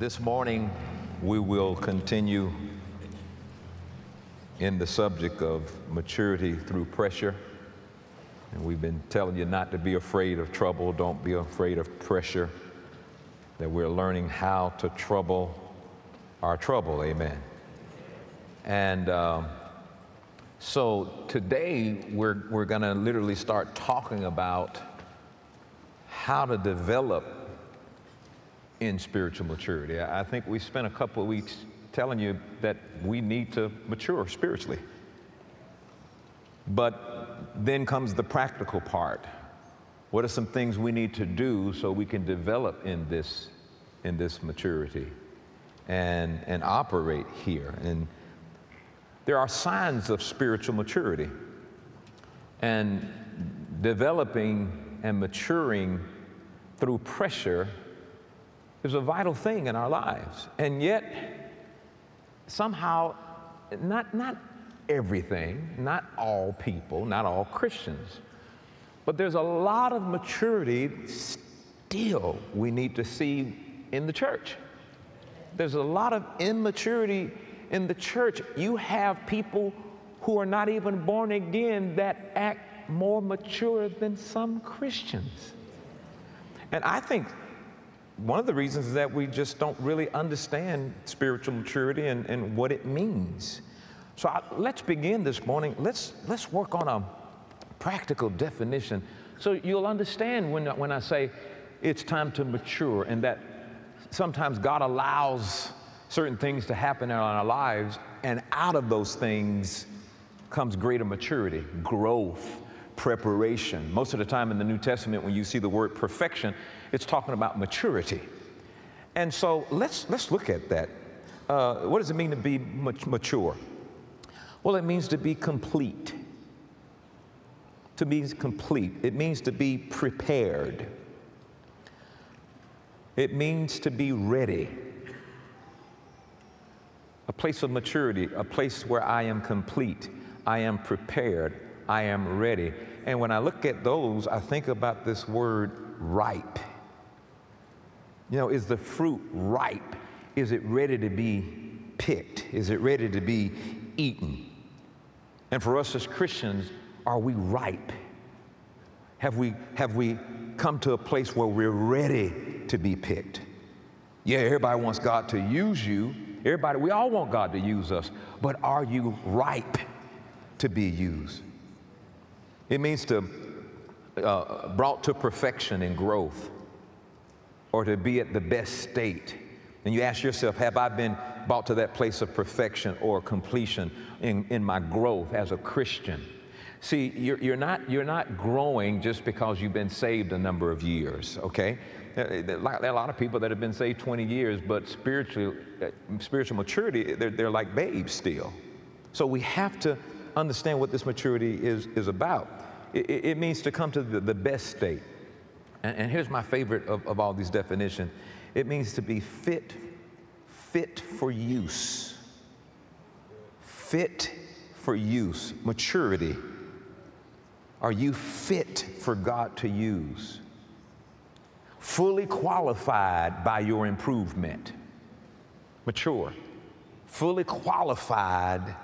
This morning, we will continue in the subject of maturity through pressure. And we've been telling you not to be afraid of trouble, don't be afraid of pressure, that we're learning how to trouble our trouble, amen. And um, so today, we're, we're going to literally start talking about how to develop in spiritual maturity. I think we spent a couple of weeks telling you that we need to mature spiritually. But then comes the practical part. What are some things we need to do so we can develop in this, in this maturity and, and operate here? And there are signs of spiritual maturity. And developing and maturing through pressure is a vital thing in our lives. And yet, somehow, not, not everything, not all people, not all Christians, but there's a lot of maturity still we need to see in the church. There's a lot of immaturity in the church. You have people who are not even born again that act more mature than some Christians. And I think one of the reasons is that we just don't really understand spiritual maturity and, and what it means. So I, let's begin this morning. Let's, let's work on a practical definition so you'll understand when, when I say it's time to mature and that sometimes God allows certain things to happen in our lives, and out of those things comes greater maturity, growth, preparation. Most of the time in the New Testament, when you see the word perfection, it's talking about maturity. And so let's, let's look at that. Uh, what does it mean to be mature? Well, it means to be complete. To be complete. It means to be prepared. It means to be ready. A place of maturity, a place where I am complete, I am prepared, I am ready. And when I look at those, I think about this word ripe. You know, is the fruit ripe? Is it ready to be picked? Is it ready to be eaten? And for us as Christians, are we ripe? Have we, have we come to a place where we're ready to be picked? Yeah, everybody wants God to use you. Everybody, we all want God to use us, but are you ripe to be used? It means to uh, brought to perfection and growth or to be at the best state. And you ask yourself, have I been brought to that place of perfection or completion in, in my growth as a Christian? See, you're, you're, not, you're not growing just because you've been saved a number of years, okay? There are a lot of people that have been saved 20 years, but spiritual, uh, spiritual maturity, they're, they're like babes still. So we have to understand what this maturity is, is about. It, it means to come to the, the best state. And, and here's my favorite of, of all these definitions it means to be fit, fit for use. Fit for use, maturity. Are you fit for God to use? Fully qualified by your improvement. Mature. Fully qualified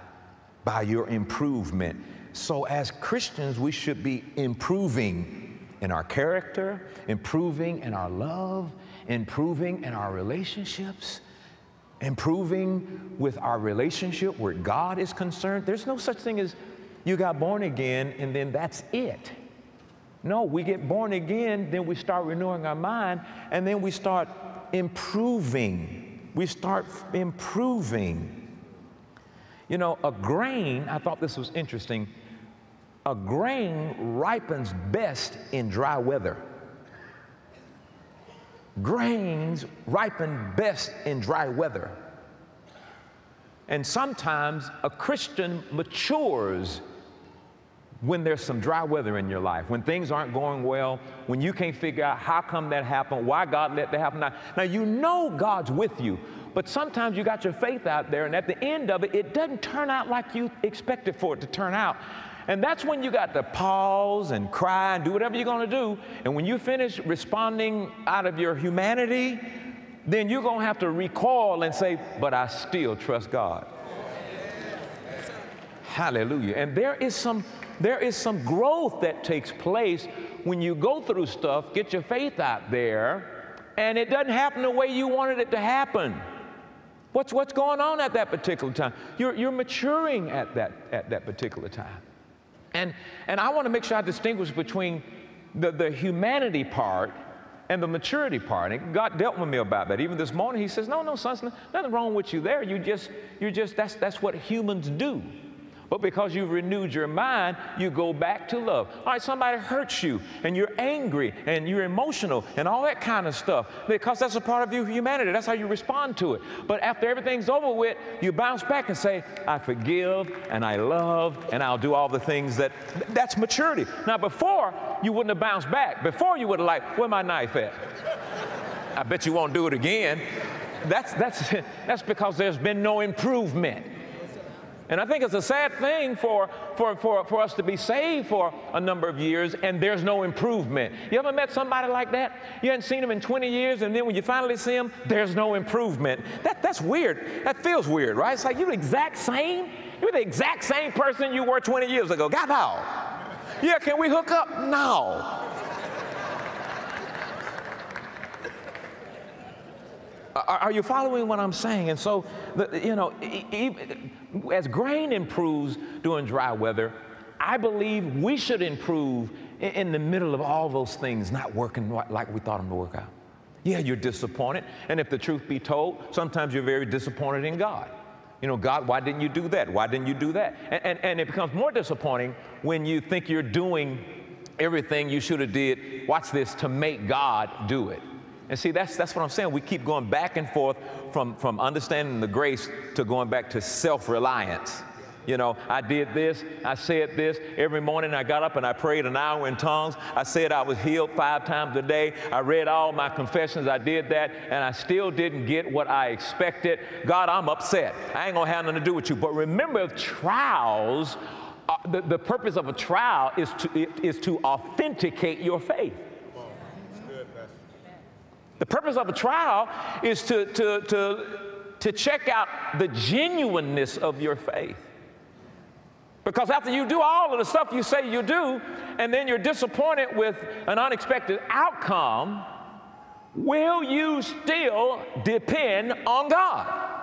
by your improvement. So, as Christians, we should be improving in our character, improving in our love, improving in our relationships, improving with our relationship where God is concerned. There's no such thing as you got born again and then that's it. No, we get born again, then we start renewing our mind, and then we start improving. We start improving. You know, a grain, I thought this was interesting a grain ripens best in dry weather. Grains ripen best in dry weather. And sometimes a Christian matures when there's some dry weather in your life, when things aren't going well, when you can't figure out how come that happened, why God let that happen. Now, now you know God's with you, but sometimes you got your faith out there, and at the end of it, it doesn't turn out like you expected for it to turn out. And that's when you got to pause and cry and do whatever you're going to do. And when you finish responding out of your humanity, then you're going to have to recoil and say, But I still trust God. Hallelujah. And there is some there is some growth that takes place when you go through stuff, get your faith out there, and it doesn't happen the way you wanted it to happen. What's, what's going on at that particular time? You're, you're maturing at that, at that particular time. And, and I want to make sure I distinguish between the, the humanity part and the maturity part. And God dealt with me about that. Even this morning, He says, No, no, son, nothing wrong with you there. You just, you just, that's, that's what humans do. But because you've renewed your mind, you go back to love. All right, somebody hurts you and you're angry and you're emotional and all that kind of stuff because that's a part of your humanity. That's how you respond to it. But after everything's over with, you bounce back and say, I forgive and I love and I'll do all the things that that's maturity. Now, before, you wouldn't have bounced back. Before, you would have like, where my knife at? I bet you won't do it again. That's, that's, that's because there's been no improvement. And I think it's a sad thing for, for, for, for us to be saved for a number of years and there's no improvement. You ever met somebody like that? You hadn't seen them in 20 years and then when you finally see them, there's no improvement. That, that's weird. That feels weird, right? It's like you're the exact same. You're the exact same person you were 20 years ago. God, no. Yeah, can we hook up? No. Are, you following what I'm saying? And so, you know, as grain improves during dry weather, I believe we should improve in, in the middle of all those things not working like we thought them to work out. Yeah, you're disappointed. And if the truth be told, sometimes you're very disappointed in God. You know, God, why didn't you do that? Why didn't you do that? And, and, and it becomes more disappointing when you think you're doing everything you should have did, watch this, to make God do it. And see, that's, that's what I'm saying. We keep going back and forth from, from understanding the grace to going back to self reliance. You know, I did this, I said this. Every morning I got up and I prayed an hour in tongues. I said I was healed five times a day. I read all my confessions, I did that, and I still didn't get what I expected. God, I'm upset. I ain't gonna have nothing to do with you. But remember, trials, uh, the, the purpose of a trial is to, is to authenticate your faith. The purpose of a trial is to, to, to, to check out the genuineness of your faith. Because after you do all of the stuff you say you do, and then you're disappointed with an unexpected outcome, will you still depend on God?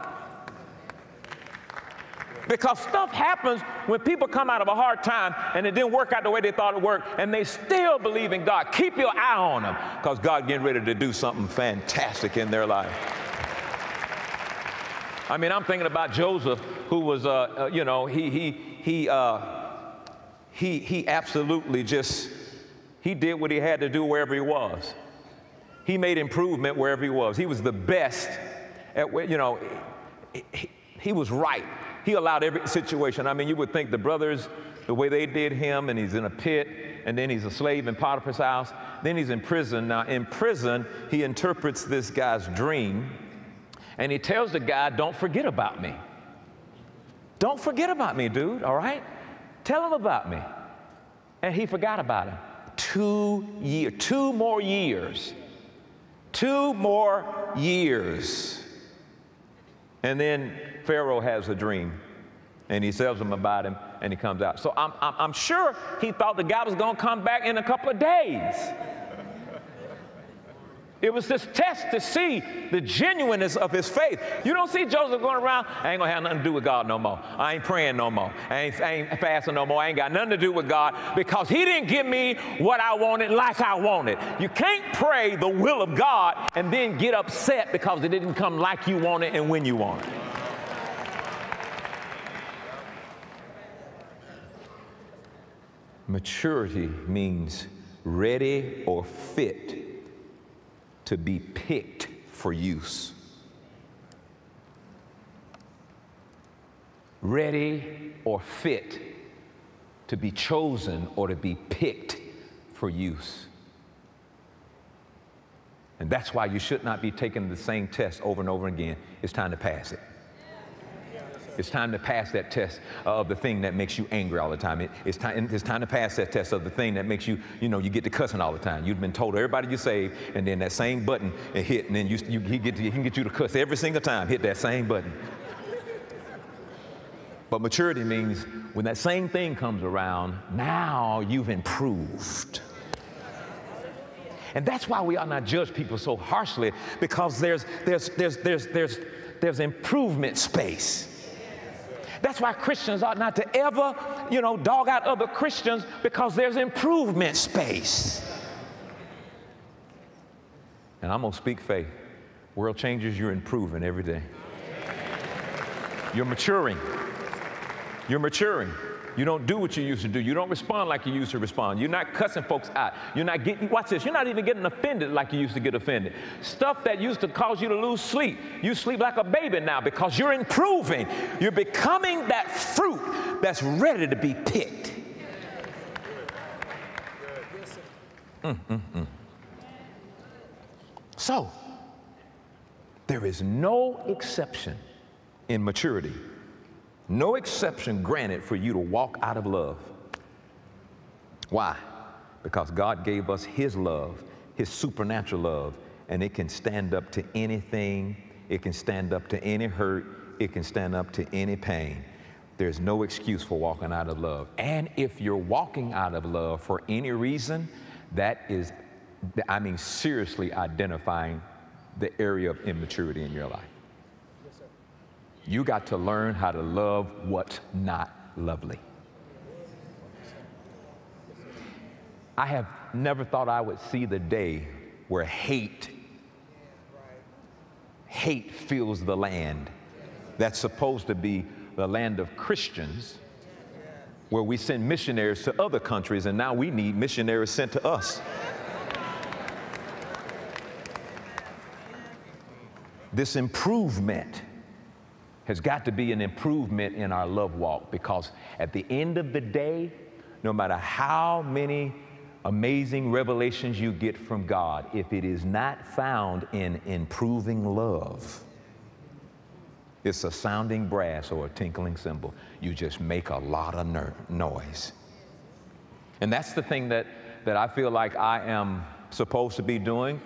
Because stuff happens when people come out of a hard time and it didn't work out the way they thought it worked, and they still believe in God. Keep your eye on them because God getting ready to do something fantastic in their life. I mean, I'm thinking about Joseph, who was, uh, uh, you know, he, he, he, uh, he, he absolutely just, he did what he had to do wherever he was. He made improvement wherever he was. He was the best at, you know, he, he was right he allowed every situation. I mean, you would think the brothers, the way they did him, and he's in a pit, and then he's a slave in Potiphar's house, then he's in prison. Now, in prison, he interprets this guy's dream, and he tells the guy, Don't forget about me. Don't forget about me, dude, all right? Tell him about me. And he forgot about him. Two years, two more years. Two more years. And then Pharaoh has a dream and he tells him about him and he comes out. So I'm, I'm, I'm sure he thought the guy was going to come back in a couple of days. It was this test to see the genuineness of his faith. You don't see Joseph going around, I ain't gonna have nothing to do with God no more. I ain't praying no more. I ain't, I ain't fasting no more. I ain't got nothing to do with God because he didn't give me what I wanted like I wanted. You can't pray the will of God and then get upset because it didn't come like you wanted and when you wanted. Maturity means ready or fit to be picked for use. Ready or fit to be chosen or to be picked for use. And that's why you should not be taking the same test over and over again. It's time to pass it. It's time to pass that test of the thing that makes you angry all the time. It, it's, time, it's time to pass that test of the thing that makes you, you know, you get to cussing all the time. You've been told everybody you save, and then that same button and hit, and then you, you, he, get to, he can get you to cuss every single time. Hit that same button. But maturity means when that same thing comes around, now you've improved. And that's why we ought not judge people so harshly because there's, there's, there's, there's, there's, there's improvement space. That's why Christians ought not to ever, you know, dog out other Christians because there's improvement space. And I'm going to speak faith. World Changers, you're improving every day. You're maturing. You're maturing. You don't do what you used to do. You don't respond like you used to respond. You're not cussing folks out. You're not getting, watch this, you're not even getting offended like you used to get offended. Stuff that used to cause you to lose sleep, you sleep like a baby now because you're improving. You're becoming that fruit that's ready to be picked. Mm, mm, mm. So, there is no exception in maturity no exception granted for you to walk out of love. Why? Because God gave us His love, His supernatural love, and it can stand up to anything, it can stand up to any hurt, it can stand up to any pain. There's no excuse for walking out of love. And if you're walking out of love for any reason, that is, I mean, seriously identifying the area of immaturity in your life. You got to learn how to love what's not lovely. I have never thought I would see the day where hate hate fills the land that's supposed to be the land of Christians where we send missionaries to other countries and now we need missionaries sent to us. This improvement has got to be an improvement in our love walk because at the end of the day, no matter how many amazing revelations you get from God, if it is not found in improving love, it's a sounding brass or a tinkling cymbal. You just make a lot of ner- noise. And that's the thing that, that I feel like I am supposed to be doing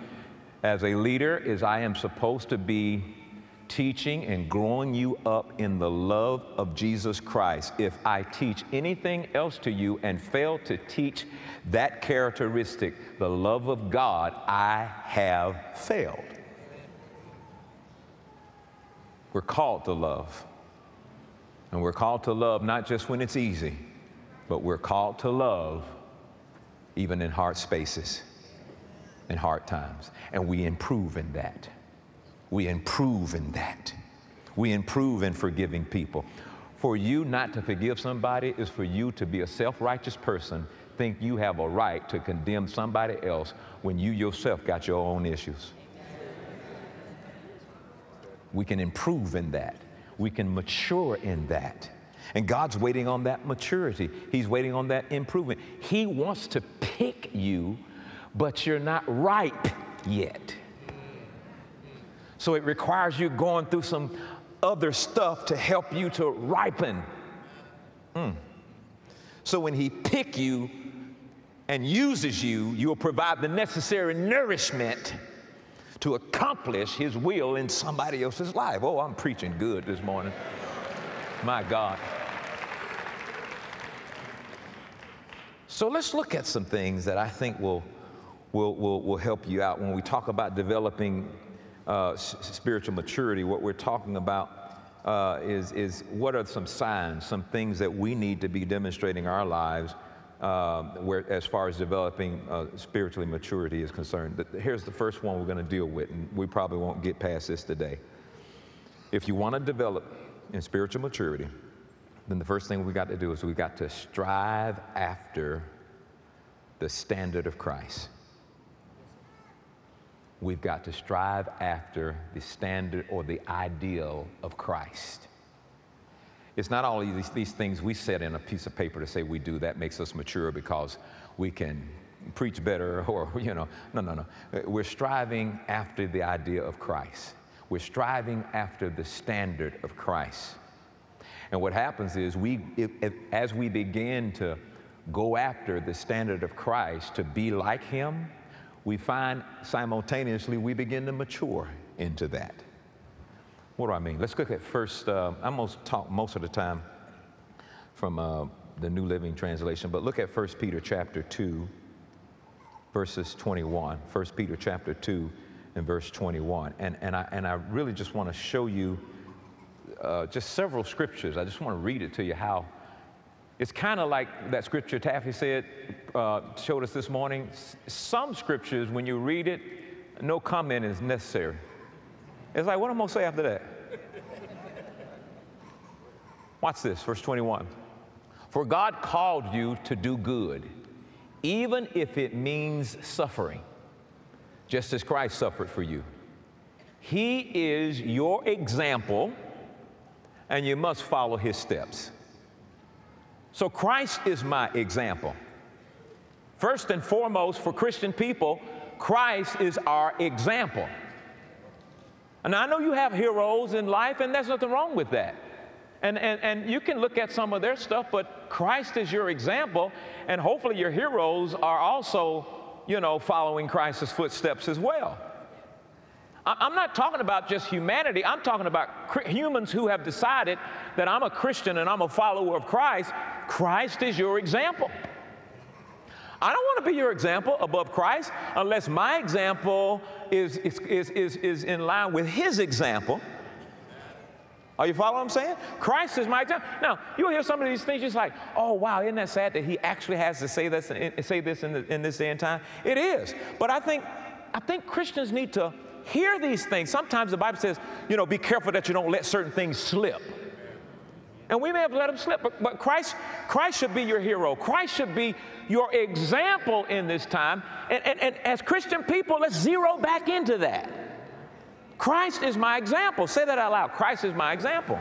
as a leader is I am supposed to be teaching and growing you up in the love of Jesus Christ. If I teach anything else to you and fail to teach that characteristic, the love of God, I have failed. We're called to love. And we're called to love not just when it's easy, but we're called to love even in hard spaces, in hard times. And we improve in that we improve in that. We improve in forgiving people. For you not to forgive somebody is for you to be a self righteous person, think you have a right to condemn somebody else when you yourself got your own issues. We can improve in that, we can mature in that. And God's waiting on that maturity. He's waiting on that improvement. He wants to pick you, but you're not ripe yet. So it requires you going through some other stuff to help you to ripen. Mm. So when he pick you and uses you, you will provide the necessary nourishment to accomplish his will in somebody else's life. Oh, I'm preaching good this morning. My God. So let's look at some things that I think will, will, will, will help you out when we talk about developing uh, spiritual maturity, what we're talking about uh, is, is what are some signs, some things that we need to be demonstrating our lives uh, where, as far as developing uh, spiritually maturity is concerned. Here's the first one we're going to deal with, and we probably won't get past this today. If you want to develop in spiritual maturity, then the first thing we got to do is we got to strive after the standard of Christ we've got to strive after the standard or the ideal of Christ. It's not all these, these things we set in a piece of paper to say we do that makes us mature because we can preach better or, you know, no, no, no. We're striving after the idea of Christ. We're striving after the standard of Christ. And what happens is we, if, if, as we begin to go after the standard of Christ to be like Him, we find simultaneously we begin to mature into that. What do I mean? Let's look at first, uh, I'm going to talk most of the time from uh, the New Living Translation, but look at 1 Peter chapter 2, verses 21. 1 Peter chapter 2 and verse 21. And, and, I, and I really just want to show you uh, just several scriptures. I just want to read it to you how it's kind of like that scripture Taffi said, uh, showed us this morning. some scriptures, when you read it, no comment is necessary. It's like, what am I going to say after that? Watch this, verse 21. For God called you to do good, even if it means suffering, just as Christ suffered for you. He is your example, and you must follow his steps. So Christ is my example. First and foremost, for Christian people, Christ is our example. And I know you have heroes in life, and there's nothing wrong with that. And, and, and you can look at some of their stuff, but Christ is your example, and hopefully your heroes are also, you know, following Christ's footsteps as well. I'm not talking about just humanity. I'm talking about humans who have decided that I'm a Christian and I'm a follower of Christ. Christ is your example. I don't want to be your example above Christ unless my example is, is, is, is, is in line with his example. Are you following what I'm saying? Christ is my example. Now, you'll hear some of these things just like, oh, wow, isn't that sad that he actually has to say this, say this in, the, in this day and time? It is. But I think, I think Christians need to hear these things. Sometimes the Bible says, you know, be careful that you don't let certain things slip. And we may have let them slip, but, but Christ, Christ should be your hero. Christ should be your example in this time. And, and, and as Christian people, let's zero back into that. Christ is my example. Say that out loud. Christ is my example.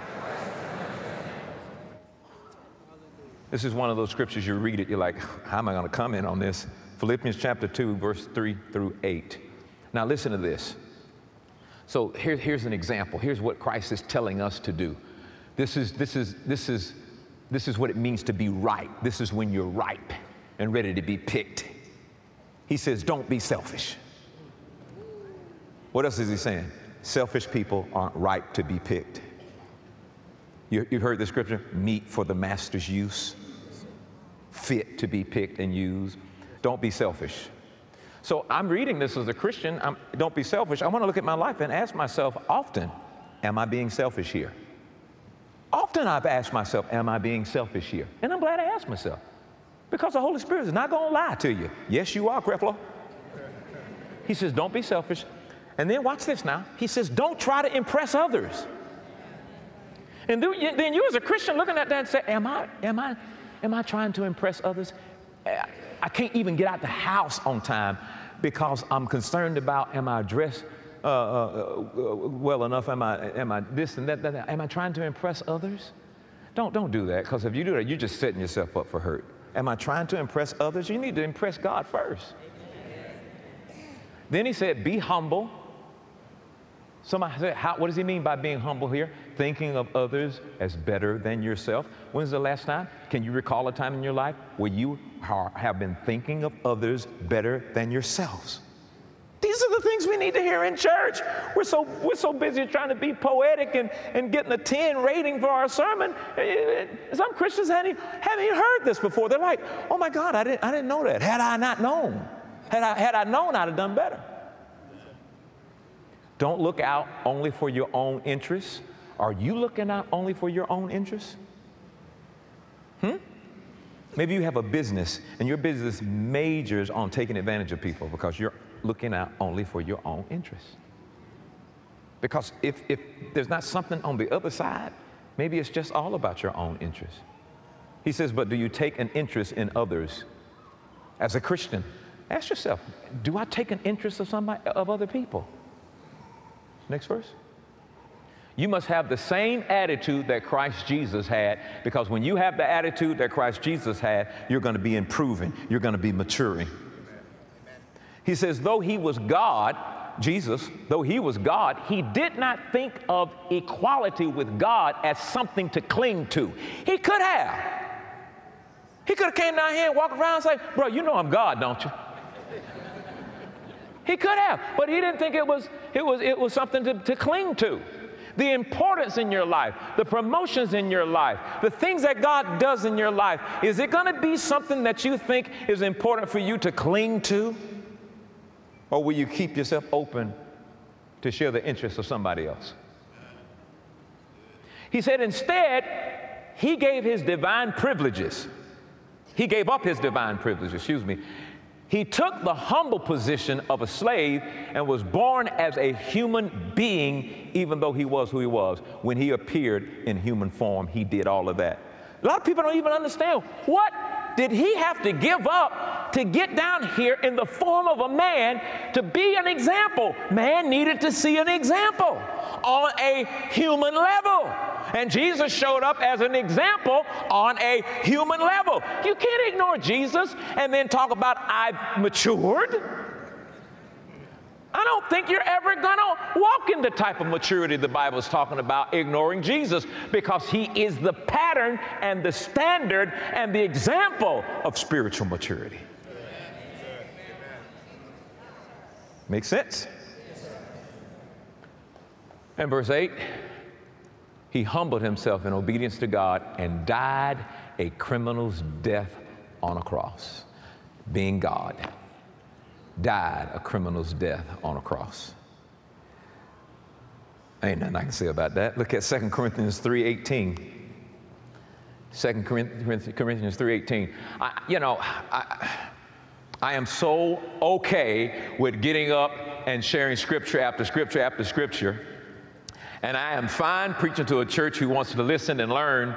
This is one of those scriptures you read it, you're like, how am I going to comment on this? Philippians chapter 2, verse 3 through 8. Now, listen to this. So here, here's an example. Here's what Christ is telling us to do. This is, this, is, this, is, this is what it means to be ripe. This is when you're ripe and ready to be picked. He says, Don't be selfish. What else is he saying? Selfish people aren't ripe to be picked. You, have heard the scripture meat for the master's use, fit to be picked and used. Don't be selfish. So I'm reading this as a Christian. I'm, don't be selfish. I want to look at my life and ask myself often, am I being selfish here? Often I've asked myself, am I being selfish here? And I'm glad I asked myself because the Holy Spirit is not going to lie to you. Yes, you are, Creflo. He says, don't be selfish. And then watch this now. He says, don't try to impress others. And then you as a Christian looking at that and say, am I, am I, am I trying to impress others? I can't even get out the house on time because I'm concerned about am I dressed uh, uh, uh, well enough? Am I, am I this and that, that, that? Am I trying to impress others? Don't, don't do that because if you do that, you're just setting yourself up for hurt. Am I trying to impress others? You need to impress God first. Then he said, Be humble. Somebody said, how, What does he mean by being humble here? Thinking of others as better than yourself. When's the last time? Can you recall a time in your life where you are, have been thinking of others better than yourselves? These are the things we need to hear in church. We're so, we're so busy trying to be poetic and, and getting a 10 rating for our sermon. Some Christians haven't, haven't even heard this before. They're like, oh my God, I didn't, I didn't know that. Had I not known, had I, had I known, I'd have done better. Don't look out only for your own interests. Are you looking out only for your own interests? Hmm? Maybe you have a business and your business majors on taking advantage of people because you're looking out only for your own interests. Because if, if there's not something on the other side, maybe it's just all about your own interests. He says, but do you take an interest in others? As a Christian, ask yourself, do I take an interest of somebody of other people? Next verse. You must have the same attitude that Christ Jesus had because when you have the attitude that Christ Jesus had, you're going to be improving, you're going to be maturing. He says, though he was God, Jesus, though he was God, he did not think of equality with God as something to cling to. He could have. He could have came down here and walked around and said, bro, you know I'm God, don't you? He could have, but he didn't think it was, it was, it was something to, to cling to. The importance in your life, the promotions in your life, the things that God does in your life, is it going to be something that you think is important for you to cling to? Or will you keep yourself open to share the interests of somebody else? He said, instead, he gave his divine privileges. He gave up his divine privileges, excuse me, he took the humble position of a slave and was born as a human being, even though he was who he was. When he appeared in human form, he did all of that. A lot of people don't even understand what did he have to give up to get down here in the form of a man to be an example? Man needed to see an example on a human level. And Jesus showed up as an example on a human level. You can't ignore Jesus and then talk about, I've matured. I don't think you're ever to walk in the type of maturity the Bible is talking about, ignoring Jesus, because he is the pattern and the standard and the example of spiritual maturity. Makes sense? And verse 8 he humbled himself in obedience to God and died a criminal's death on a cross. Being God, died a criminal's death on a cross. Ain't nothing I can say about that. Look at 2 Corinthians 3.18. 2 Corinthians 3.18. I, you know, I, I am so okay with getting up and sharing scripture after scripture after scripture and I am fine preaching to a church who wants to listen and learn.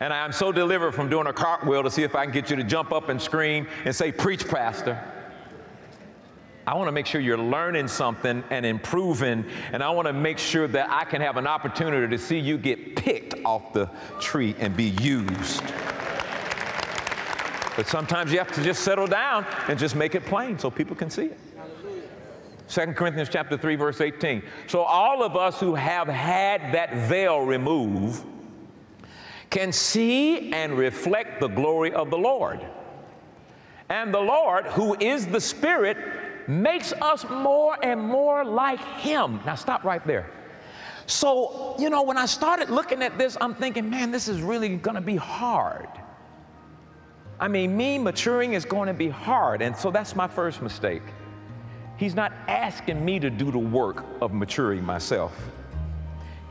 And I am so delivered from doing a cartwheel to see if I can get you to jump up and scream and say, Preach, Pastor. I want to make sure you're learning something and improving, and I want to make sure that I can have an opportunity to see you get picked off the tree and be used. But sometimes you have to just settle down and just make it plain so people can see it. 2 Corinthians chapter 3 verse 18. So all of us who have had that veil removed can see and reflect the glory of the Lord. And the Lord, who is the Spirit, makes us more and more like Him. Now stop right there. So, you know, when I started looking at this, I'm thinking, man, this is really going to be hard. I mean, me maturing is going to be hard. And so that's my first mistake. He's not asking me to do the work of maturing myself.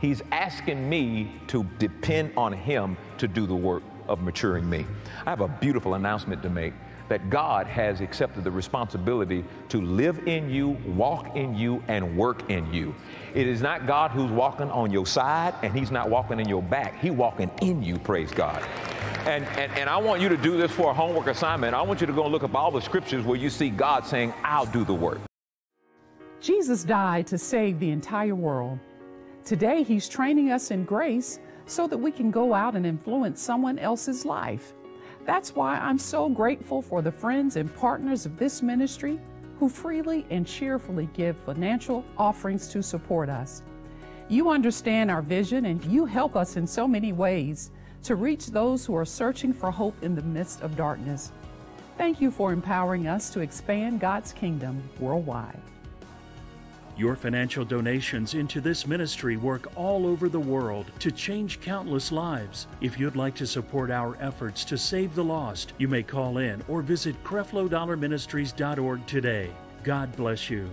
He's asking me to depend on Him to do the work of maturing me. I have a beautiful announcement to make that God has accepted the responsibility to live in you, walk in you, and work in you. It is not God who's walking on your side and He's not walking in your back. He's walking in you, praise God. And, and, and I want you to do this for a homework assignment. I want you to go and look up all the scriptures where you see God saying, I'll do the work. Jesus died to save the entire world. Today, He's training us in grace so that we can go out and influence someone else's life. That's why I'm so grateful for the friends and partners of this ministry who freely and cheerfully give financial offerings to support us. You understand our vision and you help us in so many ways to reach those who are searching for hope in the midst of darkness. Thank you for empowering us to expand God's kingdom worldwide. Your financial donations into this ministry work all over the world to change countless lives. If you'd like to support our efforts to save the lost, you may call in or visit CrefloDollarMinistries.org today. God bless you.